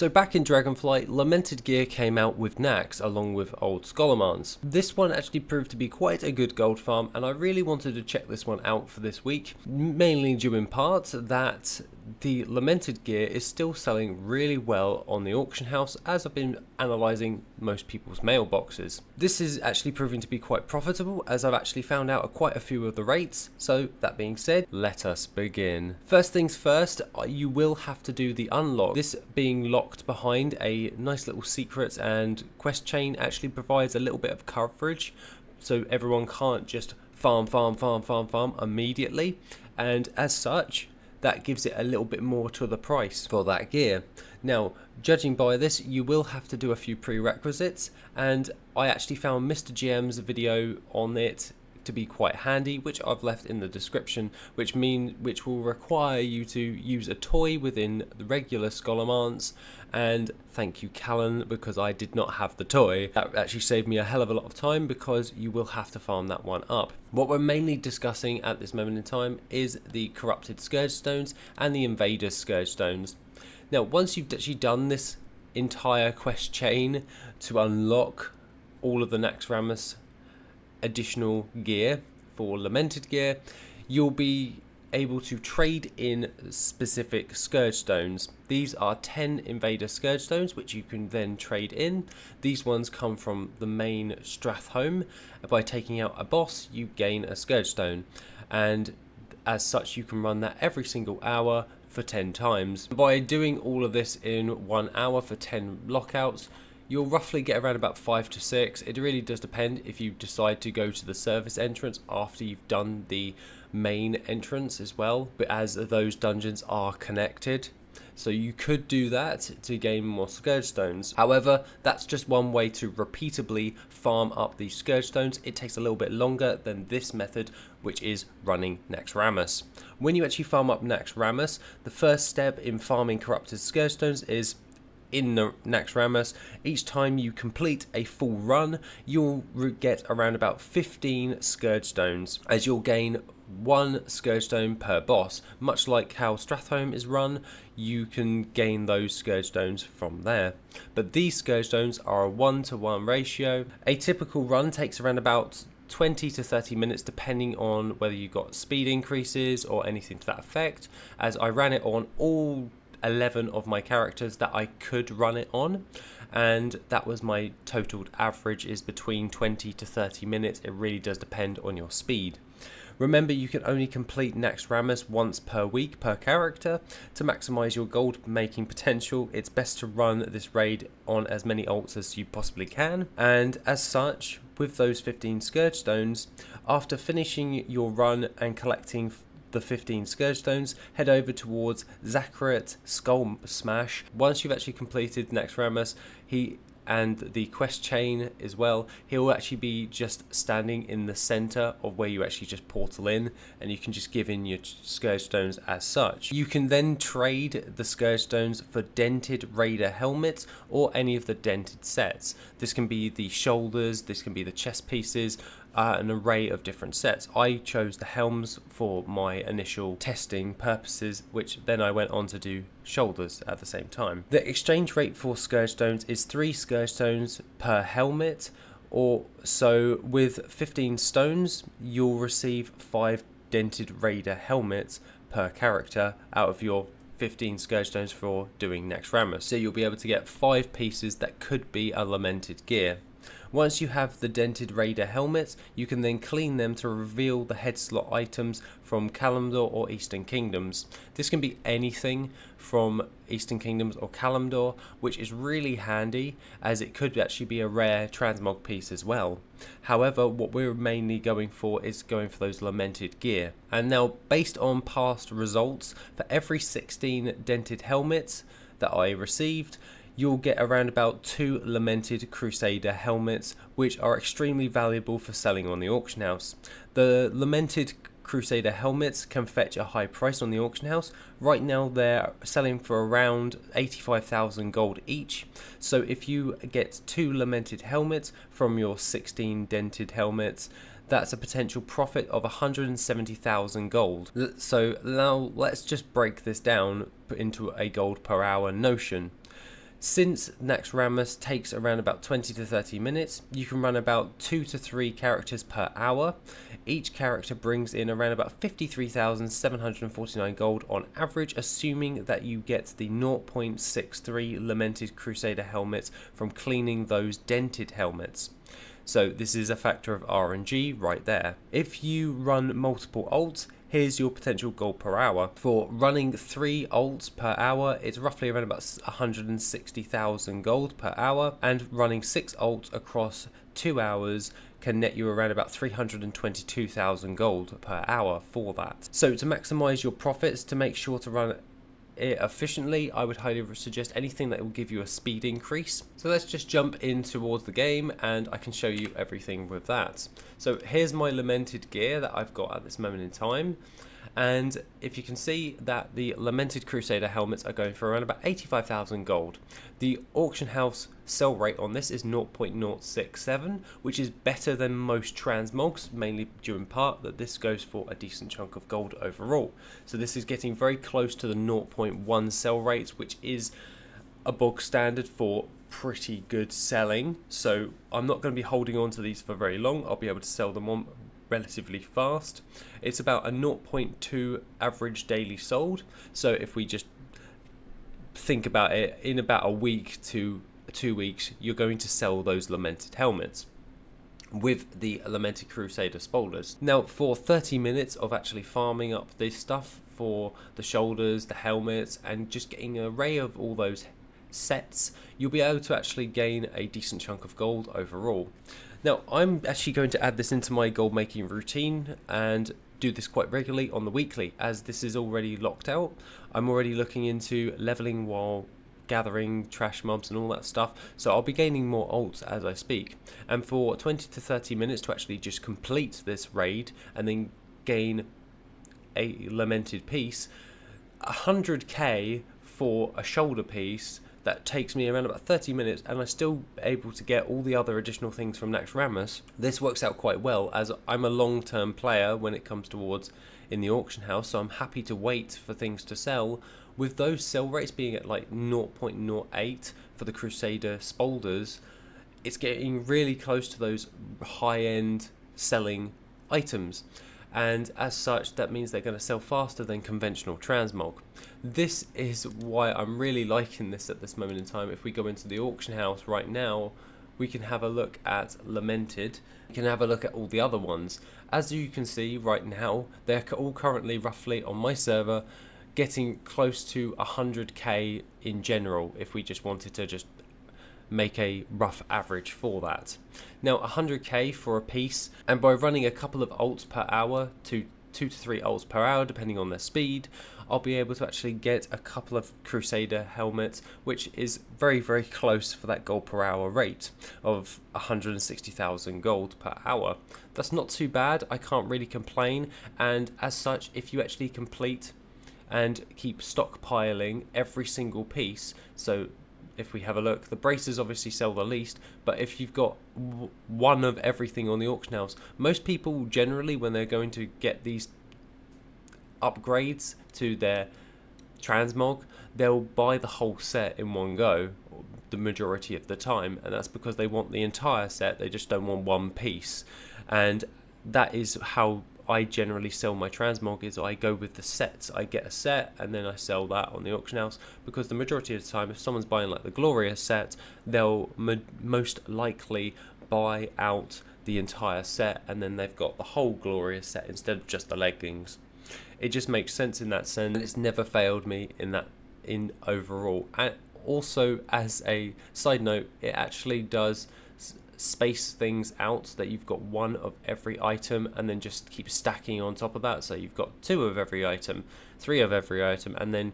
So back in Dragonflight, Lamented Gear came out with Naxx along with Old Scholomance. This one actually proved to be quite a good gold farm and I really wanted to check this one out for this week, mainly due in part that the Lamented gear is still selling really well on the auction house as I've been analysing most people's mailboxes. This is actually proving to be quite profitable as I've actually found out quite a few of the rates, so that being said, let us begin. First things first, uh, you will have to do the unlock. This being locked behind a nice little secret and quest chain actually provides a little bit of coverage so everyone can't just farm, farm, farm, farm, farm immediately and as such that gives it a little bit more to the price for that gear. Now, judging by this, you will have to do a few prerequisites, and I actually found Mr. GM's video on it to be quite handy, which I've left in the description, which mean which will require you to use a toy within the regular Scholomance. And thank you, Callan, because I did not have the toy. That actually saved me a hell of a lot of time because you will have to farm that one up. What we're mainly discussing at this moment in time is the corrupted Scourge Stones and the Invaders Scourge Stones. Now, once you've actually done this entire quest chain to unlock all of the Naxxramas additional gear for lamented gear, you'll be able to trade in specific Scourge Stones. These are 10 Invader Scourge Stones, which you can then trade in. These ones come from the main Stratholme By taking out a boss, you gain a Scourge Stone. And as such, you can run that every single hour for 10 times. By doing all of this in one hour for 10 lockouts, you'll roughly get around about five to six. It really does depend if you decide to go to the service entrance after you've done the main entrance as well, but as those dungeons are connected. So you could do that to gain more Scourge Stones. However, that's just one way to repeatably farm up these Scourge Stones. It takes a little bit longer than this method, which is running Naxxramas. When you actually farm up Naxxramas, the first step in farming Corrupted Scourge Stones is in the Naxxramas. Each time you complete a full run, you'll get around about 15 Scourge Stones, as you'll gain one Scourge Stone per boss. Much like how Stratholme is run, you can gain those Scourge Stones from there. But these Scourge Stones are a 1 to 1 ratio. A typical run takes around about 20 to 30 minutes depending on whether you got speed increases or anything to that effect as I ran it on all 11 of my characters that I could run it on and that was my totaled average is between 20 to 30 minutes it really does depend on your speed Remember you can only complete Naxxramas once per week per character. To maximise your gold making potential, it's best to run this raid on as many alts as you possibly can. And as such, with those 15 Scourge Stones, after finishing your run and collecting the 15 Scourge Stones, head over towards Zacharet Skull Smash. Once you've actually completed Naxxramas, he and the quest chain as well, he'll actually be just standing in the center of where you actually just portal in and you can just give in your Scourge Stones as such. You can then trade the Scourge Stones for dented Raider helmets or any of the dented sets. This can be the shoulders, this can be the chest pieces, uh, an array of different sets. I chose the helms for my initial testing purposes, which then I went on to do shoulders at the same time. The exchange rate for Scourge Stones is 3 Scourge Stones per helmet, or so with 15 stones, you'll receive 5 Dented Raider helmets per character out of your 15 Scourge Stones for doing Naxxramas. So you'll be able to get 5 pieces that could be a lamented gear. Once you have the dented Raider helmets, you can then clean them to reveal the head slot items from Kalimdor or Eastern Kingdoms. This can be anything from Eastern Kingdoms or Kalimdor, which is really handy as it could actually be a rare transmog piece as well. However, what we're mainly going for is going for those lamented gear. And now, based on past results, for every 16 dented helmets that I received, you'll get around about two lamented Crusader helmets, which are extremely valuable for selling on the auction house. The lamented Crusader helmets can fetch a high price on the auction house. Right now they're selling for around 85,000 gold each. So if you get two lamented helmets from your 16 dented helmets, that's a potential profit of 170,000 gold. So now let's just break this down into a gold per hour notion. Since Naxxramas takes around about 20 to 30 minutes, you can run about 2 to 3 characters per hour. Each character brings in around about 53,749 gold on average, assuming that you get the 0.63 Lamented Crusader helmets from cleaning those dented helmets. So this is a factor of RNG right there. If you run multiple alts, here's your potential gold per hour. For running three alts per hour, it's roughly around about 160,000 gold per hour, and running six alts across two hours can net you around about 322,000 gold per hour for that. So to maximize your profits, to make sure to run efficiently, I would highly suggest anything that will give you a speed increase. So let's just jump in towards the game and I can show you everything with that. So here's my lamented gear that I've got at this moment in time and if you can see that the Lamented Crusader helmets are going for around about 85,000 gold. The auction house sell rate on this is 0.067, which is better than most transmogs, mainly due in part that this goes for a decent chunk of gold overall. So this is getting very close to the 0.1 sell rates, which is a bog standard for pretty good selling. So I'm not going to be holding on to these for very long. I'll be able to sell them on relatively fast. It's about a 0.2 average daily sold. So if we just think about it, in about a week to two weeks, you're going to sell those lamented helmets with the Lamented Crusader Spaulders. Now, for 30 minutes of actually farming up this stuff for the shoulders, the helmets, and just getting an array of all those sets, you'll be able to actually gain a decent chunk of gold overall. Now, I'm actually going to add this into my gold making routine and do this quite regularly on the weekly as this is already locked out. I'm already looking into leveling while gathering trash mobs and all that stuff so I'll be gaining more alts as I speak and for 20 to 30 minutes to actually just complete this raid and then gain a lamented piece 100k for a shoulder piece that takes me around about 30 minutes and I'm still able to get all the other additional things from Naxxramas. This works out quite well as I'm a long term player when it comes towards in the auction house, so I'm happy to wait for things to sell. With those sell rates being at like 0.08 for the Crusader Spaulders, it's getting really close to those high end selling items and as such that means they're going to sell faster than conventional transmog. This is why I'm really liking this at this moment in time. If we go into the auction house right now, we can have a look at Lamented, we can have a look at all the other ones. As you can see right now, they're all currently roughly on my server getting close to 100k in general if we just wanted to just make a rough average for that. Now 100k for a piece and by running a couple of alts per hour to 2 to 3 alts per hour depending on their speed I'll be able to actually get a couple of Crusader helmets which is very very close for that gold per hour rate of 160,000 gold per hour. That's not too bad, I can't really complain and as such if you actually complete and keep stockpiling every single piece so if we have a look. The braces obviously sell the least, but if you've got one of everything on the auction house, most people generally, when they're going to get these upgrades to their transmog, they'll buy the whole set in one go the majority of the time and that's because they want the entire set they just don't want one piece and that is how I generally sell my transmog is I go with the sets. I get a set and then I sell that on the auction house because the majority of the time, if someone's buying like the Glorious set, they'll most likely buy out the entire set and then they've got the whole Glorious set instead of just the leggings. It just makes sense in that sense. And it's never failed me in that in overall. And also, as a side note, it actually does space things out so that you've got one of every item and then just keep stacking on top of that. So you've got two of every item three of every item and then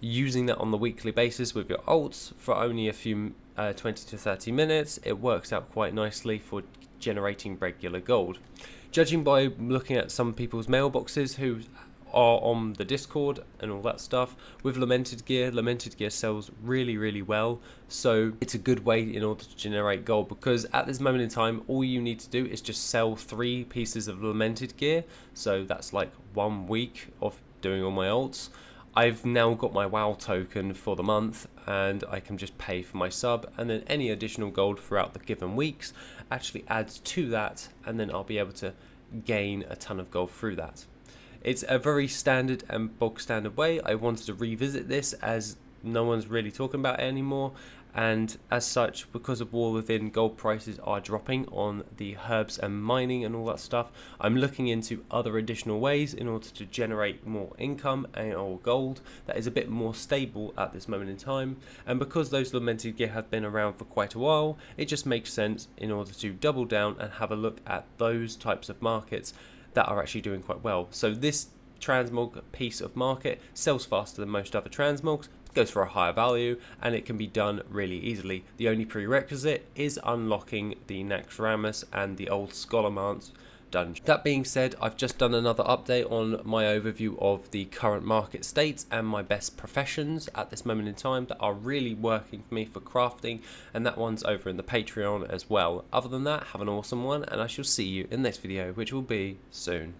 using that on the weekly basis with your alts for only a few uh, 20 to 30 minutes it works out quite nicely for generating regular gold. Judging by looking at some people's mailboxes who are on the Discord and all that stuff. With Lamented Gear, Lamented Gear sells really, really well. So it's a good way in order to generate gold because at this moment in time, all you need to do is just sell three pieces of Lamented Gear. So that's like one week of doing all my alts. I've now got my WoW token for the month and I can just pay for my sub and then any additional gold throughout the given weeks actually adds to that and then I'll be able to gain a ton of gold through that. It's a very standard and bog standard way. I wanted to revisit this as no one's really talking about it anymore. And as such because of war within gold prices are dropping on the herbs and mining and all that stuff i'm looking into other additional ways in order to generate more income and or gold that is a bit more stable at this moment in time. And because those lamented gear have been around for quite a while it just makes sense in order to double down and have a look at those types of markets that are actually doing quite well so this transmog piece of market sells faster than most other transmogs goes for a higher value and it can be done really easily. The only prerequisite is unlocking the Naxxramas and the old Scholomance dungeon. That being said, I've just done another update on my overview of the current market states and my best professions at this moment in time that are really working for me for crafting and that one's over in the Patreon as well. Other than that, have an awesome one and I shall see you in this video which will be soon.